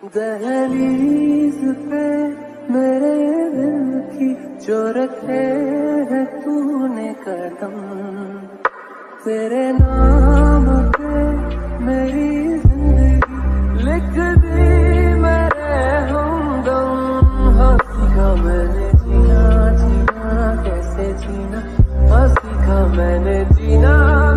दहलीज पे मेरे दिल की जो रखे है तूने कदम। तेरे नाम पे मेरी ज़िंदगी लिख दे मेरे मैंने जीना जीना कैसे जीना? हंसीखा मैंने जीना।